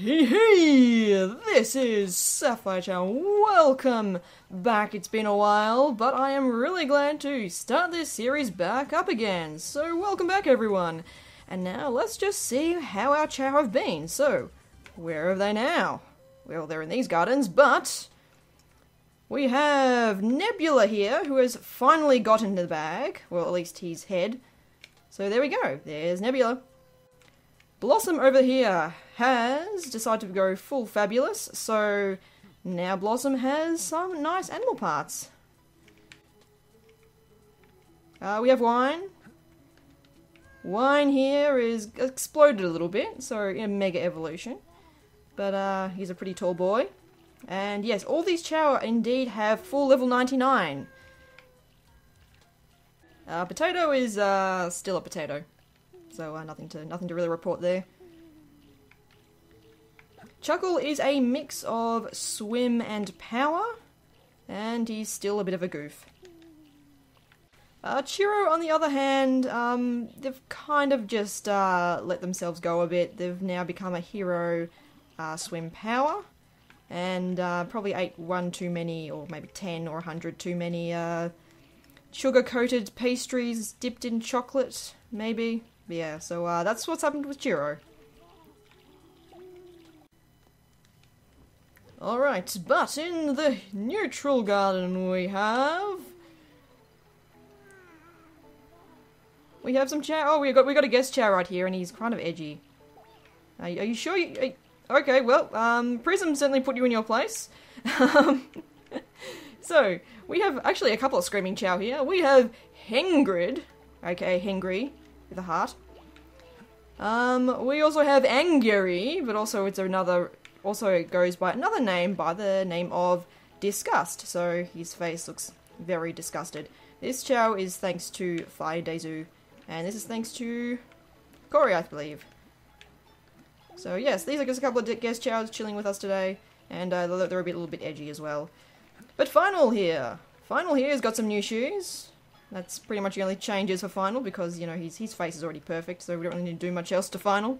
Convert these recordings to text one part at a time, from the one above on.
Hey, hey! This is Sapphire Chao. Welcome back. It's been a while, but I am really glad to start this series back up again. So, welcome back, everyone. And now let's just see how our Chao have been. So, where are they now? Well, they're in these gardens, but we have Nebula here, who has finally got into the bag. Well, at least his head. So there we go. There's Nebula. Blossom over here has decided to go full fabulous, so now Blossom has some nice animal parts. Uh, we have Wine. Wine here is exploded a little bit, so in mega evolution. But uh, he's a pretty tall boy. And yes, all these Chao indeed have full level 99. Uh, potato is uh, still a potato so uh, nothing to nothing to really report there. Chuckle is a mix of swim and power, and he's still a bit of a goof. Uh, Chiro, on the other hand, um, they've kind of just uh, let themselves go a bit. They've now become a hero uh, swim power, and uh, probably ate one too many, or maybe 10 or 100 too many uh, sugar coated pastries dipped in chocolate, maybe yeah, so uh, that's what's happened with Chiro. Alright, but in the neutral garden we have... We have some Chao. Oh, we got we got a guest Chao right here, and he's kind of edgy. Are, are you sure? You, are, okay, well, um, Prism certainly put you in your place. Um, so we have actually a couple of screaming Chao here. We have Hengrid, okay, Hengry, with a heart. Um, we also have Angry, but also it's another, also it goes by another name by the name of Disgust. So his face looks very disgusted. This Chao is thanks to Fire Dezu, and this is thanks to Corey, I believe. So yes, these are just a couple of guest Chaos chilling with us today, and uh, they're a, bit, a little bit edgy as well. But Final here, Final here has got some new shoes. That's pretty much the only changes for Final because, you know, his, his face is already perfect, so we don't really need to do much else to Final.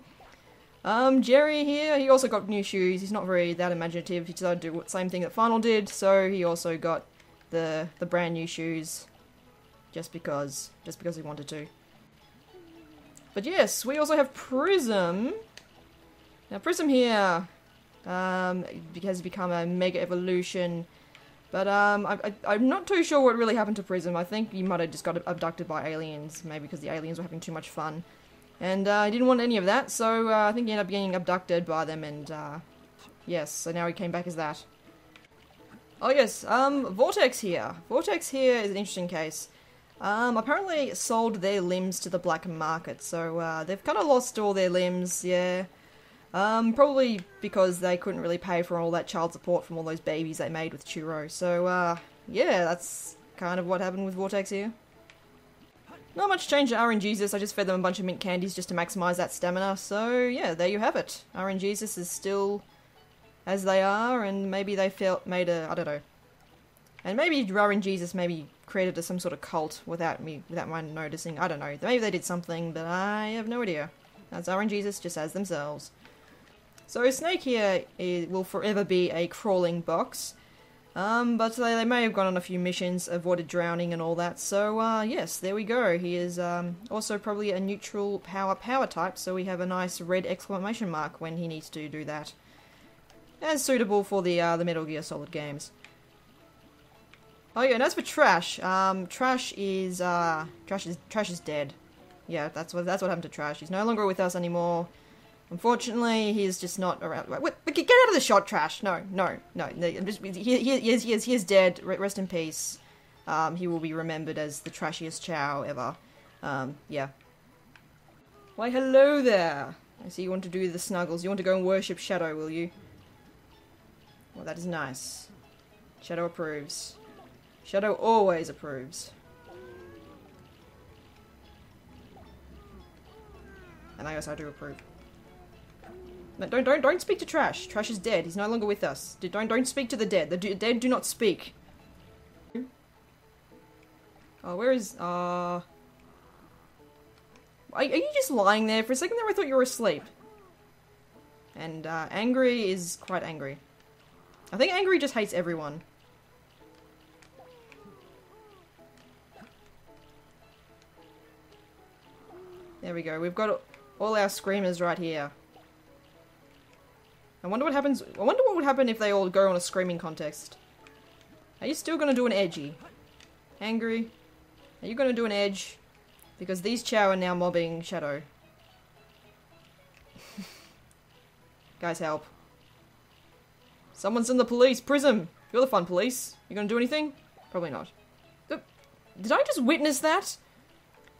Um, Jerry here, he also got new shoes. He's not very that imaginative. He decided to do the same thing that Final did, so he also got the the brand new shoes just because just because he wanted to. But yes, we also have Prism. Now Prism here um, has become a Mega Evolution but um, I, I, am not too sure what really happened to Prism. I think he might have just got abducted by aliens, maybe because the aliens were having too much fun. And uh, he didn't want any of that, so uh, I think he ended up getting abducted by them, and uh, yes, so now he came back as that. Oh yes, um, Vortex here. Vortex here is an interesting case. Um, apparently sold their limbs to the black market, so uh, they've kind of lost all their limbs, yeah. Um, probably because they couldn't really pay for all that child support from all those babies they made with Churro. So, uh, yeah, that's kind of what happened with Vortex here. Not much change to RNGesus, I just fed them a bunch of mint candies just to maximise that stamina, so yeah, there you have it. RNGesus is still as they are, and maybe they felt made a, I don't know. And maybe RNGesus maybe created a, some sort of cult without me, without my noticing, I don't know. Maybe they did something, but I have no idea. That's RNGesus just as themselves. So Snake here will forever be a crawling box. Um, but they, they, may have gone on a few missions, avoided drowning and all that. So, uh, yes, there we go. He is um, also probably a neutral power power type, so we have a nice red exclamation mark when he needs to do that. As suitable for the uh, the Metal Gear Solid games. Oh yeah, and as for Trash, um, Trash is uh, Trash is Trash is dead. Yeah, that's what that's what happened to Trash. He's no longer with us anymore. Unfortunately, he's just not around. Wait, wait, get out of the shot, trash. No, no, no. He, he, he, is, he, is, he is dead. Rest in peace. Um, he will be remembered as the trashiest Chao ever. Um, yeah. Why, hello there. I see you want to do the snuggles. You want to go and worship Shadow, will you? Well, that is nice. Shadow approves. Shadow always approves. And I guess I do approve. Don't don't don't speak to Trash. Trash is dead. He's no longer with us. Don't don't speak to the dead. The dead do not speak. Oh, where is uh? Are, are you just lying there for a second there? I thought you were asleep. And uh, Angry is quite angry. I think Angry just hates everyone. There we go. We've got all our screamers right here. I wonder what happens. I wonder what would happen if they all go on a screaming contest. Are you still to do an edgy? Angry? Are you to do an edge? Because these Chao are now mobbing Shadow. Guys, help. Someone's in the police. Prism! You're the fun police. You gonna do anything? Probably not. Did I just witness that?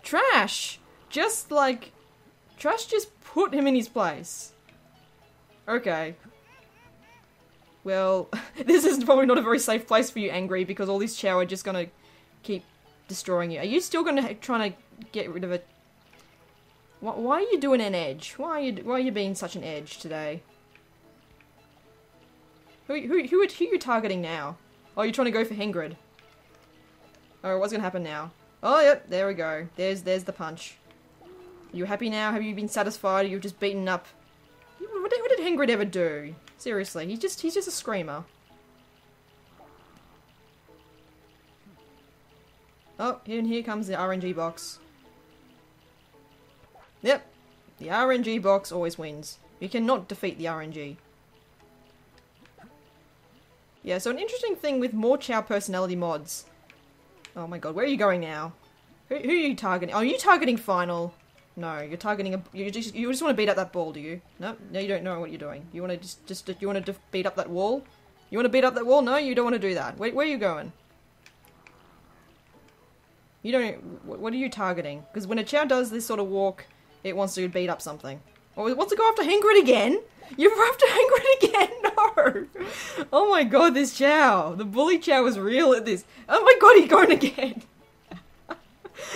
Trash! Just like... Trash just put him in his place. Okay. Well, this is probably not a very safe place for you, Angry, because all these Chao are just gonna keep destroying you. Are you still gonna try to get rid of it? Why are you doing an edge? Why are you why are you being such an edge today? Who who who are, who are you targeting now? Oh, you're trying to go for Hengrid. Oh, what's gonna happen now? Oh, yep, there we go. There's there's the punch. Are you happy now? Have you been satisfied? You've just beaten up. What did, Hengrid ever do? Seriously, he's just he's just a screamer. Oh, and here comes the RNG box. Yep, the RNG box always wins. You cannot defeat the RNG. Yeah, so an interesting thing with more Chao personality mods. Oh my god, where are you going now? Who, who are you targeting? Oh, are you targeting Final? No, you're targeting a. You just you just want to beat up that ball, do you? No, no, you don't know what you're doing. You want to just just you want to beat up that wall. You want to beat up that wall? No, you don't want to do that. Where, where are you going? You don't. What are you targeting? Because when a Chao does this sort of walk, it wants to beat up something. Or it wants to go after Hengrid again. You're after Hengrid again. No. Oh my god, this Chao. The bully Chao is real at this. Oh my god, he's going again.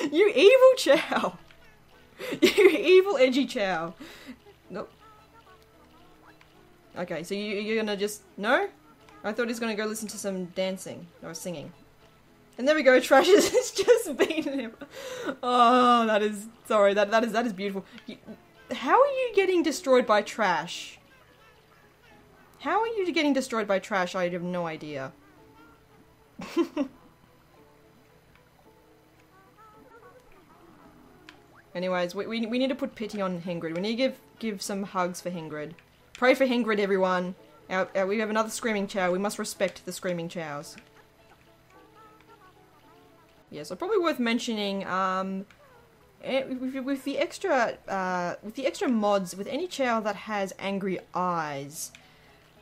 you evil Chao. You evil edgy Chao. Nope. Okay, so you, you're gonna just... No? I thought he was gonna go listen to some dancing. Or singing. And there we go, Trash is just beating him. Oh, that is... Sorry, that, that is that is beautiful. You, how are you getting destroyed by Trash? How are you getting destroyed by Trash? I have no idea. Anyways, we, we, we need to put pity on Hengrid. We need to give give some hugs for Hengrid. Pray for Hengrid, everyone. Our, our, we have another Screaming Chao. We must respect the Screaming Chaos. Yeah, so probably worth mentioning, um, eh, with, with the extra, uh, with the extra mods, with any Chao that has angry eyes,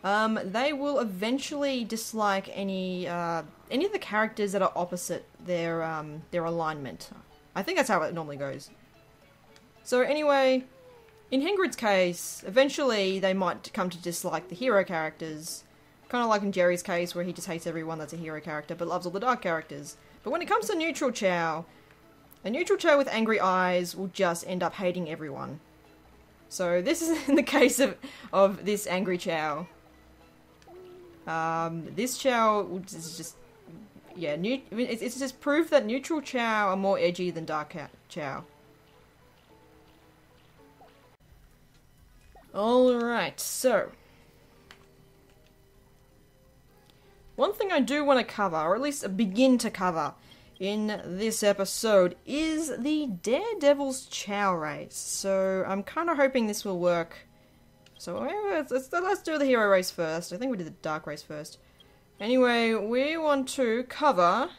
um, they will eventually dislike any, uh, any of the characters that are opposite their, um, their alignment. I think that's how it normally goes. So anyway, in Hengrid's case, eventually they might come to dislike the hero characters. Kind of like in Jerry's case, where he just hates everyone that's a hero character, but loves all the dark characters. But when it comes to neutral Chao, a neutral Chao with angry eyes will just end up hating everyone. So this is in the case of, of this angry Chao. Um, this Chao is just, yeah, new, it's, it's just proof that neutral Chao are more edgy than dark Chao. Alright, so. One thing I do want to cover, or at least begin to cover, in this episode is the Daredevil's Chao race. So I'm kind of hoping this will work. So let's, let's, let's do the hero race first. I think we did the dark race first. Anyway, we want to cover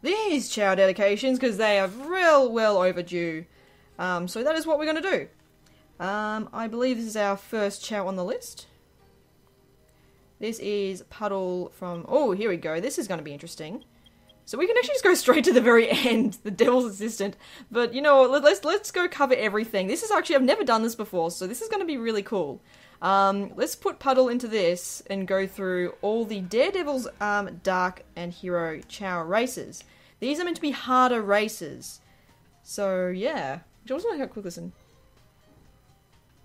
these Chao dedications because they are real well overdue. Um, so that is what we're going to do. Um, I believe this is our first Chao on the list. This is Puddle from... Oh, here we go. This is going to be interesting. So we can actually just go straight to the very end, the Devil's Assistant. But you know, let's let's go cover everything. This is actually I've never done this before, so this is going to be really cool. Um, let's put Puddle into this and go through all the Daredevil's um, Dark and Hero Chao races. These are meant to be harder races. So yeah, George, want to have a quick listen.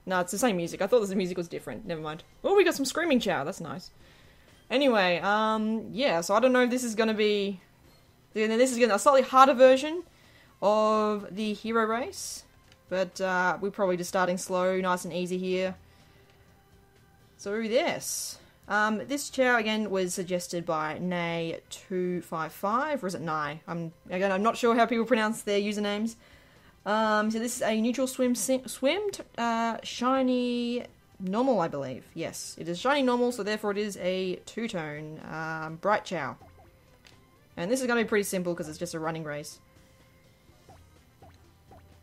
No, it's the same music. I thought the music was different. Never mind. Oh, we got some Screaming Chao. That's nice. Anyway, um, yeah, so I don't know if this is to be... This is going to a slightly harder version of the hero race. But uh, we're probably just starting slow, nice and easy here. So yes. Um, this Chao again was suggested by Nay255, or is it Nye? I'm again I'm not sure how people pronounce their usernames. Um, so this is a neutral swim swim uh, shiny normal, I believe. Yes, it is shiny normal, so therefore it is a two tone um, bright Chao. And this is going to be pretty simple because it's just a running race.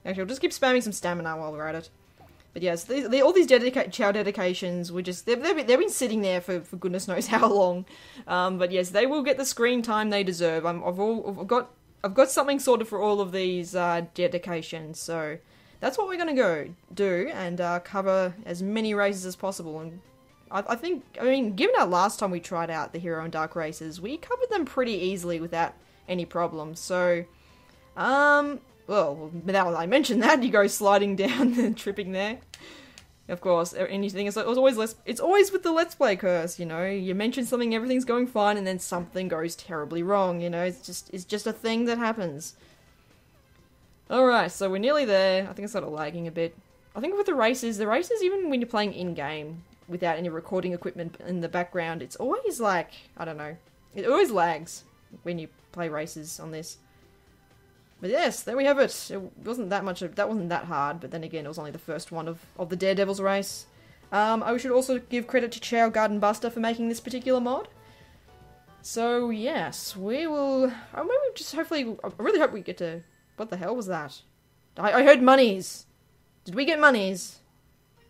Actually, I'll just keep spamming some stamina while we're at it. But yes, they, all these dedica- Chao dedications were just they've, they've been sitting there for, for goodness knows how long. Um, but yes, they will get the screen time they deserve. i have all, I've got I've got something sorted for all of these uh, dedications, so that's what we're gonna go do and uh, cover as many races as possible. And I, I think I mean, given our last time we tried out the Hero and Dark races, we covered them pretty easily without any problems. So, um, well, now that I mentioned that, you go sliding down and tripping there. Of course, anything is always less. It's always with the let's play curse, you know. You mention something, everything's going fine, and then something goes terribly wrong. You know, it's just it's just a thing that happens. All right, so we're nearly there. I think it's sort of lagging a bit. I think with the races, the races, even when you're playing in game without any recording equipment in the background, it's always like I don't know. It always lags when you play races on this. But yes, there we have it. It wasn't that much. Of, that wasn't that hard. But then again, it was only the first one of of the Daredevils race. Um, I should also give credit to Chao Garden Buster for making this particular mod. So yes, we will. I maybe just hopefully. I really hope we get to. What the hell was that? I, I heard monies. Did we get monies?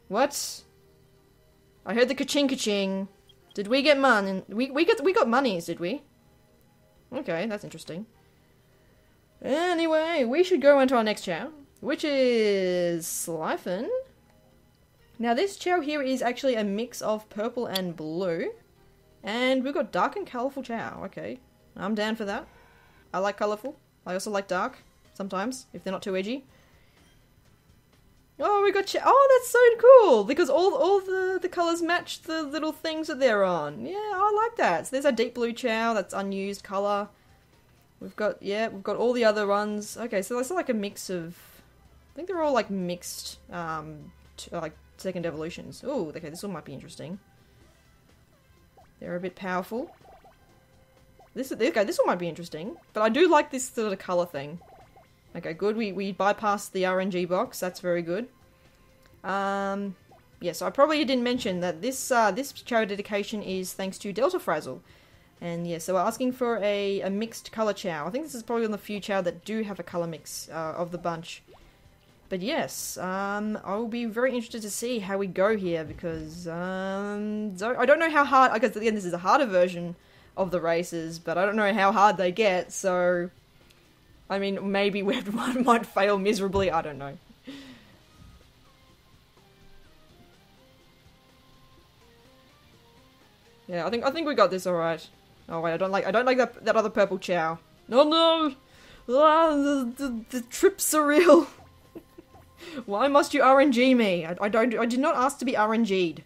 What? I heard the ka-ching ka-ching. Did we get money? We we got we got monies, did we? Okay, that's interesting. Anyway, we should go on to our next Chao, which is Slifen. Now this Chao here is actually a mix of purple and blue. And we've got dark and colourful Chao. Okay, I'm down for that. I like colourful. I also like dark, sometimes, if they're not too edgy. Oh, we got Chao. Oh, that's so cool! Because all all the, the colours match the little things that they're on. Yeah, I like that. So there's a deep blue Chao, that's unused colour. We've got, yeah, we've got all the other ones. Okay, so that's like a mix of, I think they're all like mixed, um, like second evolutions. Oh, okay, this one might be interesting. They're a bit powerful. This, okay, this one might be interesting. But I do like this sort of colour thing. Okay, good. We, we bypassed the RNG box. That's very good. Um, yes, yeah, so I probably didn't mention that this, uh, this charity dedication is thanks to Delta Frazzle. And yeah, so we're asking for a, a mixed colour Chao. I think this is probably on the few Chao that do have a colour mix uh, of the bunch. But yes, um, I'll be very interested to see how we go here because um, I don't know how hard. Because again, this is a harder version of the races, but I don't know how hard they get. So, I mean, maybe one might fail miserably. I don't know. Yeah, I think I think we got this all right. Oh wait, I don't like I don't like that that other purple Chao. No, no, ah, the, the, the trips are real. Why must you RNG me? I, I don't. I did not ask to be RNG'd.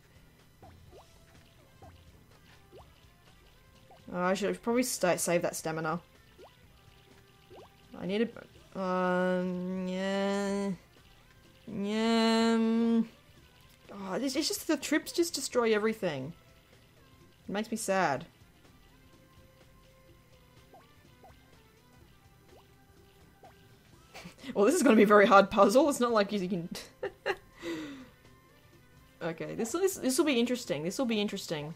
Oh, I should probably save that stamina. I need a. Um. Yeah. Yeah. Oh, it's, it's just the trips just destroy everything. It makes me sad. Well, this is going to be a very hard puzzle. It's not like you can... okay, this this this will be interesting. This will be interesting.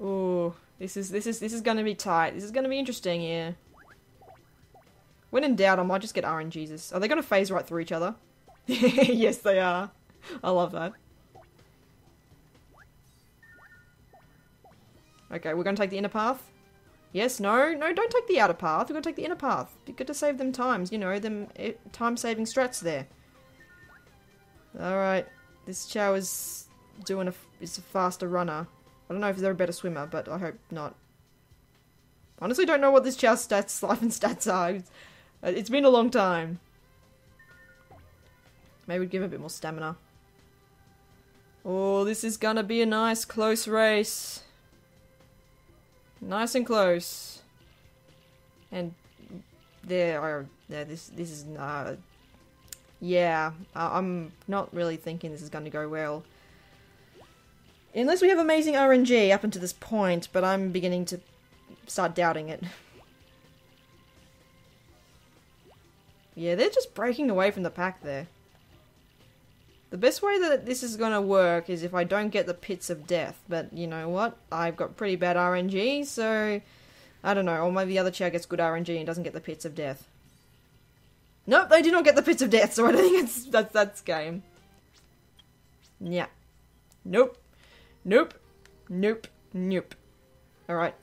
Oh, this is this is this is going to be tight. This is going to be interesting. Yeah. When in doubt, I might just get RNGesus. Are they going to phase right through each other? yes, they are. I love that. Okay, we're going to take the inner path. Yes, no, no, don't take the outer path. We're going to take the inner path. Be good to save them times, you know, them eh, time-saving strats there. Alright, this Chao is doing a, is a faster runner. I don't know if they're a better swimmer, but I hope not. Honestly, don't know what this Chao's stats, life and stats are. It's, uh, it's been a long time. Maybe we'd give him a bit more stamina. Oh, this is gonna be a nice close race. Nice and close. And there are there this this is uh yeah, I'm not really thinking this is going to go well. Unless we have amazing RNG up until this point, but I'm beginning to start doubting it. Yeah, they're just breaking away from the pack there. The best way that this is to work is if I don't get the pits of death, but you know what? I've got pretty bad RNG, so I don't know. Or maybe the other chair gets good RNG and doesn't get the pits of death. Nope, they do not get the pits of death, so I don't think it's that's that's game. Yeah. Nope. Nope. Nope. Nope. Alright.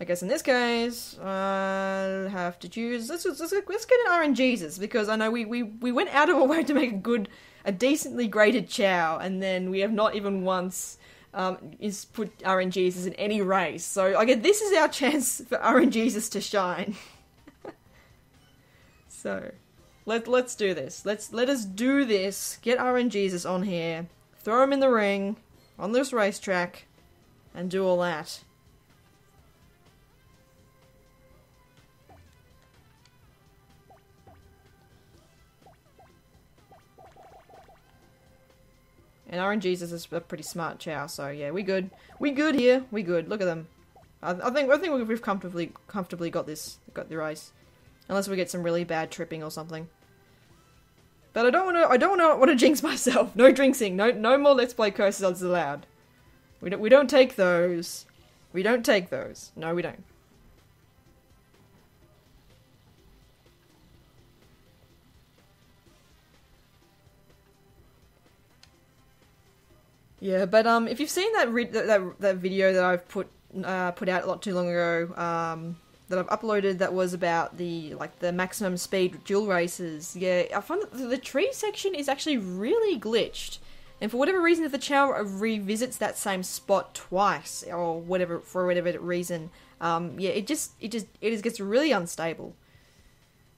I guess in this case, I'll have to choose. Let's let's, let's get an RNGesus because I know we, we we went out of our way to make a good, a decently graded Chao, and then we have not even once um, is put RNGesus in any race. So I guess this is our chance for RNGesus to shine. so let let's do this. Let's let us do this. Get RNGesus on here. Throw him in the ring on this racetrack, and do all that. And RNGesus is a pretty smart Chao, so yeah, we good. We good here. We good. Look at them. I, I think I think we've comfortably comfortably got this got the race, unless we get some really bad tripping or something. But I don't want to. I don't want to jinx myself. No drinking. No no more Let's Play curses allowed. We don't we don't take those. We don't take those. No, we don't. Yeah, but um, if you've seen that that, that, that video that I've put uh, put out a lot too long ago, um, that I've uploaded that was about the like the maximum speed dual races. Yeah, I find that the tree section is actually really glitched, and for whatever reason, if the Chao revisits that same spot twice or whatever for whatever reason, um, yeah, it just it just it just gets really unstable.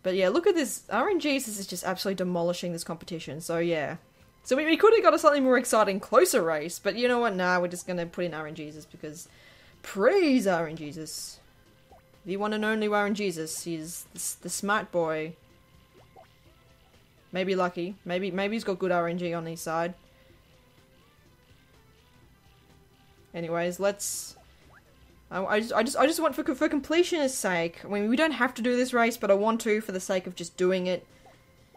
But yeah, look at this RNG. This is just absolutely demolishing this competition. So yeah, so we, we could have got a slightly more exciting, closer race, but you know what? Nah, we're just gonna put in RNGesus because praise RNGesus. The one and only RNGesus. He's the, the smart boy. Maybe lucky. Maybe maybe he's got good RNG on his side. Anyways, let's. I, I just I just I just want for for completionist sake. I mean, we don't have to do this race, but I want to for the sake of just doing it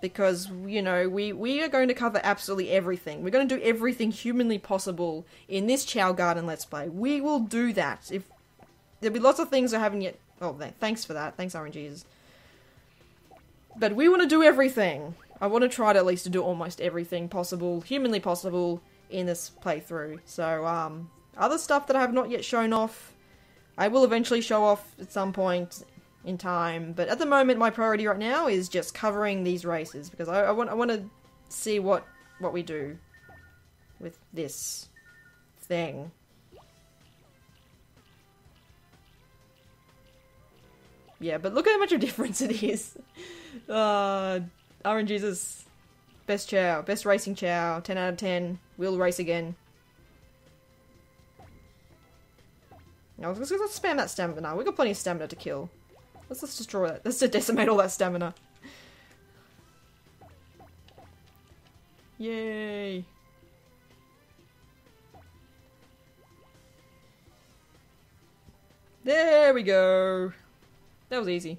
because you know we we are going to cover absolutely everything. We're going to do everything humanly possible in this Chao Garden Let's Play. We will do that. If there'll be lots of things I haven't yet. Oh, thanks for that. Thanks, RNGesus. But we want to do everything. I want to try to at least to do almost everything possible, humanly possible, in this playthrough. So, um, other stuff that I have not yet shown off, I will eventually show off at some point in time. But at the moment, my priority right now is just covering these races because I, I want I want to see what what we do with this thing. Yeah, but look at how much of a difference it is. Uh, RNGesus, best Chao, best racing Chao, 10 out of 10, we'll race again. Let's, let's spam that stamina. Now. We've got plenty of stamina to kill. Let's just destroy that. Let's just decimate all that stamina. Yay! There we go! That was easy.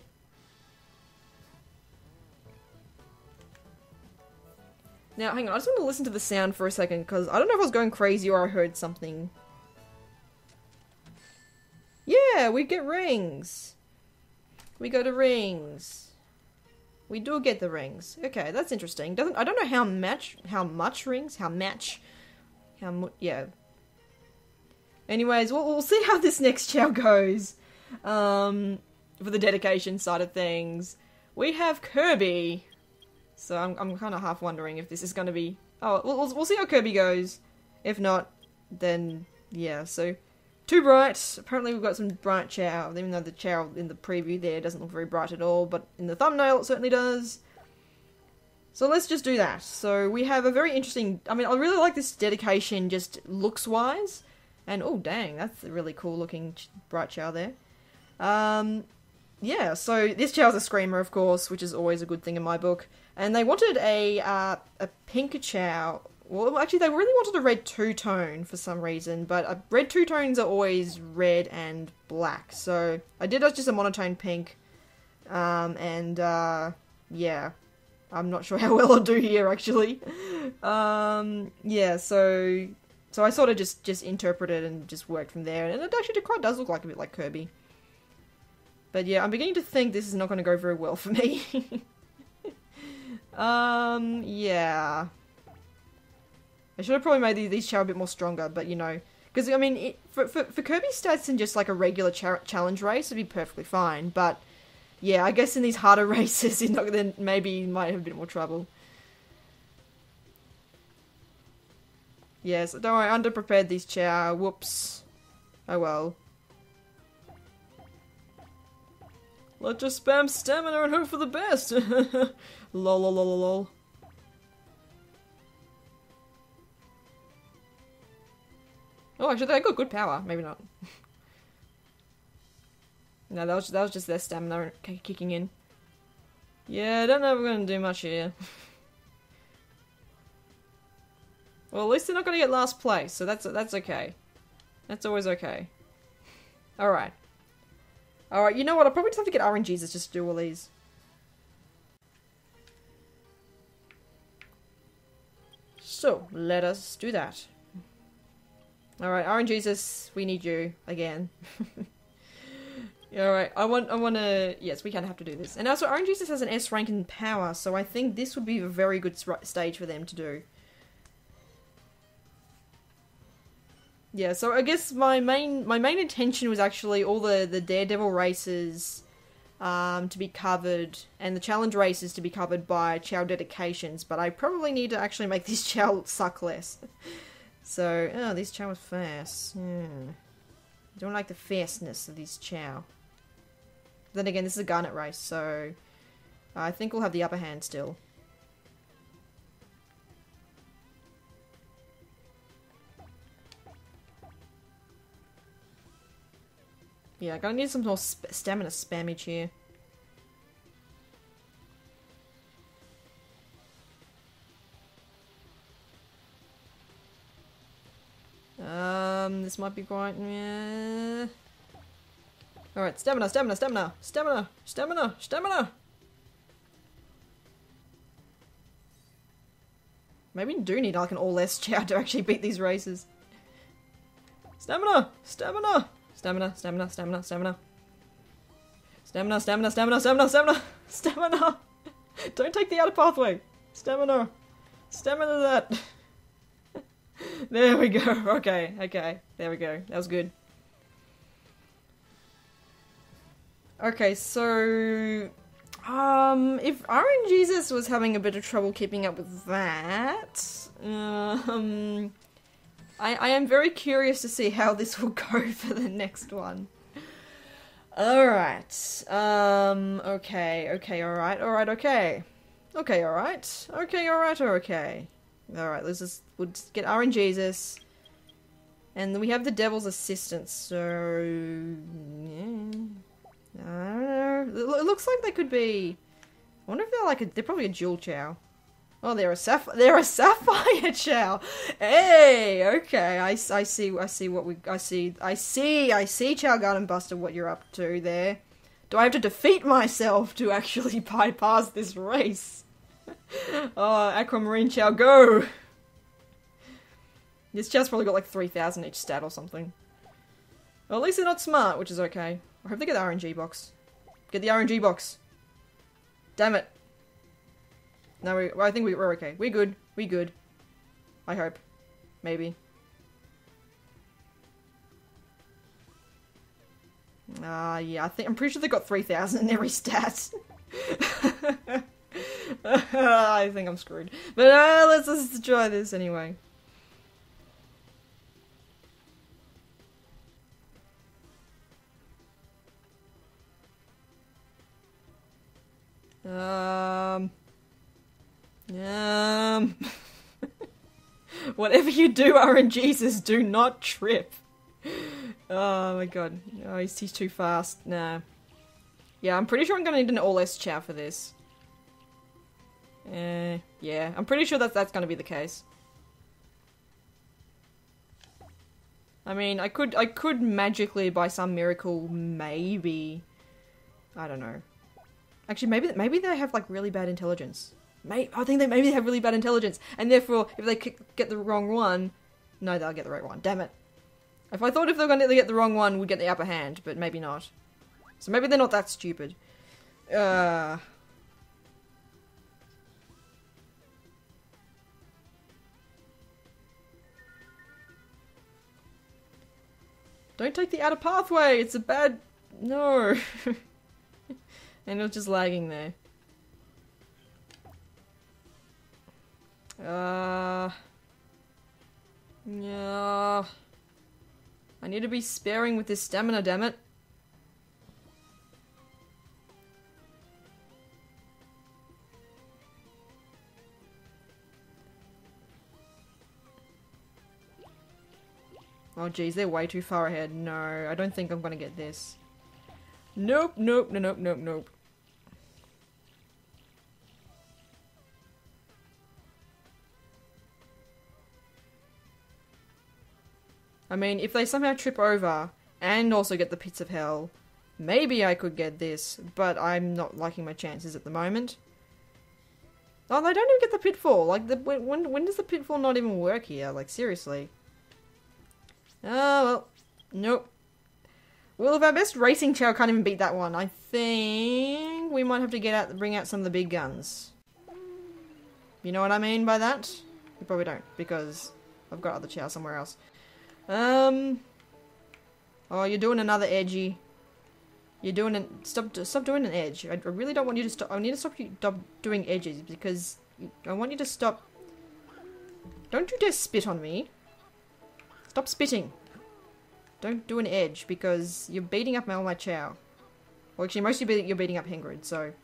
Now, hang on, I just want to listen to the sound for a second, because I don't know if I was going crazy or I heard something. Yeah, we get rings! We go to rings. We do get the rings. Okay, that's interesting. Doesn't I don't know how much how much rings, how much how mu yeah. Anyways, we'll, we'll see how this next Chao goes. Um for the dedication side of things. We have Kirby. So I'm I'm kind of half wondering if this is going to be Oh, we'll, we'll see how Kirby goes. If not, then yeah. So too bright. Apparently we've got some bright Chao, even though the Chao in the preview there doesn't look very bright at all, but in the thumbnail it certainly does. So let's just do that. So we have a very interesting, I mean, I really like this dedication just looks-wise. And, oh dang, that's a really cool looking bright Chao there. Um, yeah, so this Chao's a Screamer, of course, which is always a good thing in my book. And they wanted a, uh, a pink Chao well, actually, they really wanted a red two tone for some reason, but uh, red two tones are always red and black. So I did just a monotone pink, um, and uh, yeah, I'm not sure how well I'll do here actually. Um, yeah, so so I sort of just just interpreted and just worked from there, and it actually quite does look like a bit like Kirby. But yeah, I'm beginning to think this is not going to go very well for me. um, yeah. I should have probably made these, these Chao a bit more stronger, but you know, because I mean, it, for, for, for Kirby stats in just like a regular cha challenge race, it'd be perfectly fine. But yeah, I guess in these harder races, you know, then maybe you might have a bit more trouble. Yes, don't worry, underprepared these Chao. Whoops. Oh well. Let's just spam stamina and hope for the best. lol lol lol lol. Oh, actually, they got good power. Maybe not. no, that was that was just their stamina kicking in. Yeah, I don't know if we're gonna do much here. well, at least they're not gonna get last place, so that's that's okay. That's always okay. All right. Alright, you know what? I'll probably just have to get RNGesus just to do all these. So, let us do that. Alright, RNGesus, we need you again. Alright, I want I want to... Yes, we kind of have to do this. And also, RNGesus has an S rank in power, so I think this would be a very good stage for them to do. Yeah, so I guess my main my main intention was actually all the the Daredevil races um, to be covered and the challenge races to be covered by Chao dedications, but I probably need to actually make this Chao suck less. So, oh, this Chao was fast. I don't like the fastness of these Chao. Then again, this is a Garnet race, so I think we'll have the upper hand still. Yeah, gonna need some more sp stamina spammage here. This might be quite... Yeah. Alright, stamina, stamina, stamina, stamina, stamina, stamina! Maybe do need like an all S Chao to actually beat these races. Stamina! Stamina! Stamina, stamina, stamina, stamina. Stamina, stamina, stamina, stamina, stamina, stamina. Don't take the outer pathway. Stamina. Stamina that. there we go. Okay, okay. There we go. That was good. Okay, so um, if RNGesus was having a bit of trouble keeping up with that, um, I, I am very curious to see how this will go for the next one. Alright. Um, okay, okay, alright, alright, okay. Okay, alright. Okay, alright, okay. Alright, let's just, we'll just get RNGesus. And we have the Devil's Assistant, so... Yeah. I don't know. It looks like they could be... I wonder if they're like a... They're probably a dual Chao. Oh, they're a sapphire. They're a sapphire Chao. Hey, okay. I, I see. I see what we. I see. I see. I see. Chao Garden Buster. What you're up to there? Do I have to defeat myself to actually bypass this race? oh, Aquamarine Chao, go! This Chao's probably got like 3,000 each stat or something. Well, at least they're not smart, which is okay. I hope they get the RNG box. Get the RNG box. Damn it. No, we, well, I think we, we're okay. We're good. We're good. I hope. Maybe. Ah, uh, yeah, I think, I'm pretty sure they got 3,000 in every stat. I think I'm screwed. But uh, let's, let's try this anyway. Um... Um. Whatever you do, RNGesus, do not trip. Oh my god. Oh, he's, he's too fast. Nah. Yeah, I'm pretty sure I'm gonna need an all S Chao for this. Eh, yeah, I'm pretty sure that that's gonna be the case. I mean, I could, I could magically, by some miracle, maybe, I don't know. Actually, maybe, maybe they have like really bad intelligence. May I think they maybe they have really bad intelligence, and therefore, if they get the wrong one, no, they'll get the right one. Damn it! If I thought if they're gonna get the wrong one, we'd get the upper hand, but maybe not. So maybe they're not that stupid. Uh, Don't take the outer pathway! It's a bad... No! and it was just lagging there. Uh... Yeah... I need to be sparing with this stamina, damn it. Oh geez, they're way too far ahead. No, I don't think I'm gonna get this. Nope, nope, no, nope, nope, nope. I mean, if they somehow trip over and also get the pits of hell, maybe I could get this, but I'm not liking my chances at the moment. Oh, they don't even get the pitfall. Like, the, when, when does the pitfall not even work here? Like, seriously. Oh, well. Nope. Well, if our best racing Chao can't even beat that one, I think we might have to get out, bring out some of the big guns. You know what I mean by that? You probably don't, because I've got other Chao somewhere else. Um. Oh, you're doing another edgy. You're doing an stop. Stop doing an edge. I, I really don't want you to stop. I need to stop you stop doing edges because I want you to stop. Don't you dare spit on me. Stop spitting. Don't do an edge because you're beating up all my Chao. Well, actually, mostly you're beating up Hengrid, so...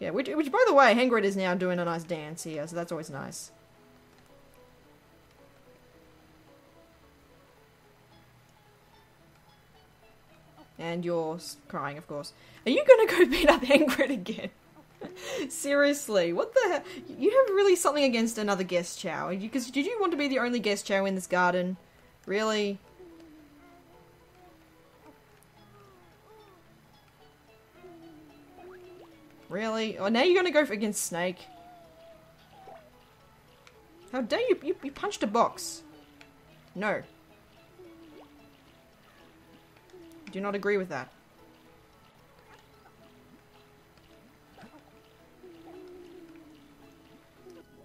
Yeah, which, which, by the way, Hengrid is now doing a nice dance here, so that's always nice. And you're crying, of course. Are you gonna go beat up Hengrid again? Seriously, what the hell? You have really something against another guest Chao. Because did you want to be the only guest Chao in this garden? Really? Really? Oh, now you're gonna go against Snake? How dare you, you? You punched a box. No. Do not agree with that.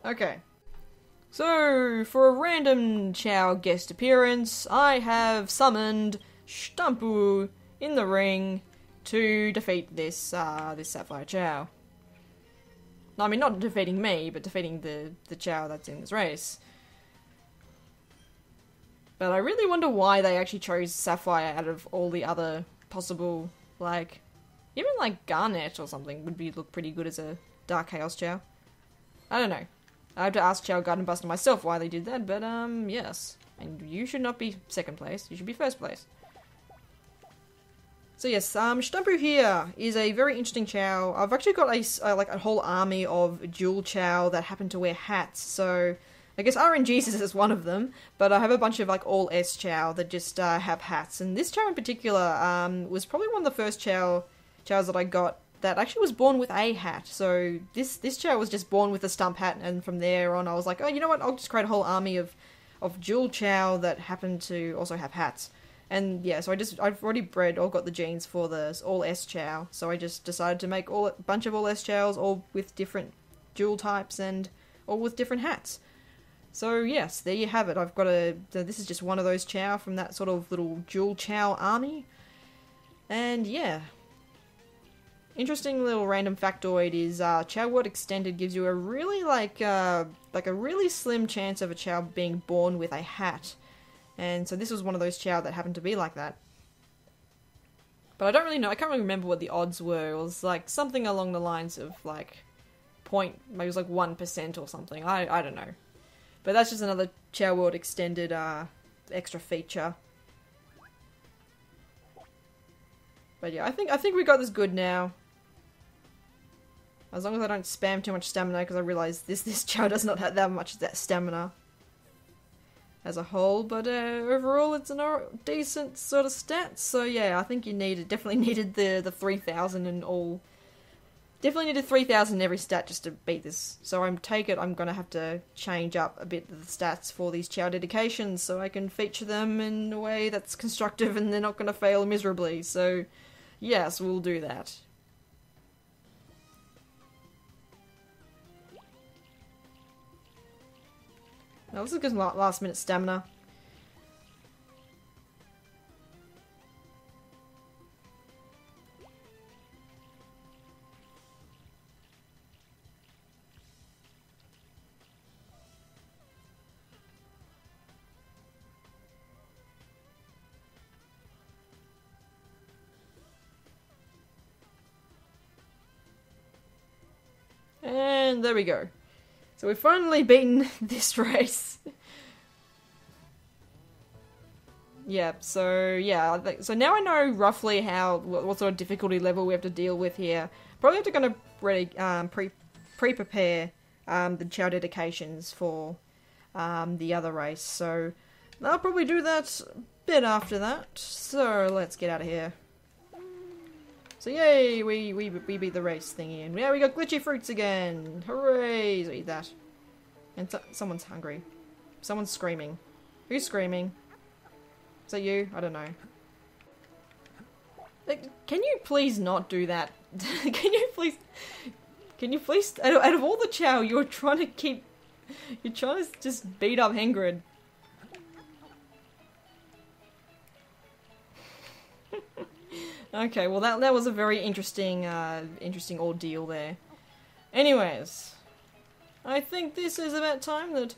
Okay. So, for a random Chao guest appearance, I have summoned Stampu in the ring to defeat this uh, this Sapphire Chao. I mean, not defeating me, but defeating the, the Chao that's in this race. But I really wonder why they actually chose Sapphire out of all the other possible, like, even like Garnet or something would be look pretty good as a Dark Chaos Chao. I don't know. I have to ask Chao Garden Buster myself why they did that, but um, yes. And you should not be second place, you should be first place. So yes, um, Stampu here is a very interesting Chao. I've actually got a, uh, like a whole army of dual Chao that happen to wear hats, so I guess RNGesus is one of them, but I have a bunch of like all S Chao that just uh, have hats, and this Chao in particular um, was probably one of the first Chao Chaos that I got that actually was born with a hat. So this this Chao was just born with a stump hat, and from there on, I was like, oh, you know what? I'll just create a whole army of of dual Chao that happen to also have hats. And yeah, so I just I've already bred or got the genes for the all S Chao. So I just decided to make all a bunch of all S Chaos, all with different dual types and all with different hats. So yes, there you have it. I've got a. This is just one of those Chao from that sort of little dual Chao army. And yeah, interesting little random factoid is uh, World Extended gives you a really like uh, like a really slim chance of a Chao being born with a hat, and so this was one of those Chao that happened to be like that. But I don't really know. I can't really remember what the odds were. It was like something along the lines of like point, maybe it was like one percent or something. I I don't know. But that's just another Chao World Extended uh, extra feature. But yeah, I think I think we got this good now. As long as I don't spam too much stamina, because I realize this this Chao does not have that much that stamina. as a whole, but uh, overall it's a decent sort of stats. So yeah, I think you needed definitely needed the the three thousand and all. Definitely needed three thousand every stat just to beat this. So I'm take it I'm gonna have to change up a bit the stats for these Chao dedications so I can feature them in a way that's constructive and they're not gonna fail miserably. So yes, we'll do that. Now this is good last minute stamina. And there we go. So we've finally beaten this race. yeah, so yeah, so now I know roughly how what, sort of difficulty level we have to deal with here. Probably have to kind of ready um, pre pre prepare um, the Chao dedications for um, the other race. So I'll probably do that a bit after that. So let's get out of here. So yay, we, we, we beat the race thingy, and yeah, we got glitchy fruits again! Hooray! So eat that. And so someone's hungry. Someone's screaming. Who's screaming? Is that you? I don't know. Like, can you please not do that? can you please... Can you please... Out of, out of all the Chao, you're trying to keep... You're trying to just beat up Hengrid. Okay, well that that was a very interesting uh, interesting ordeal there. Anyways, I think this is about time that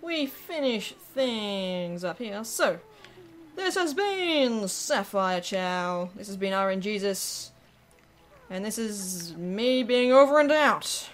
we finish things up here. So, this has been Sapphire Chao. This has been RNGesus. And this is me being over and out.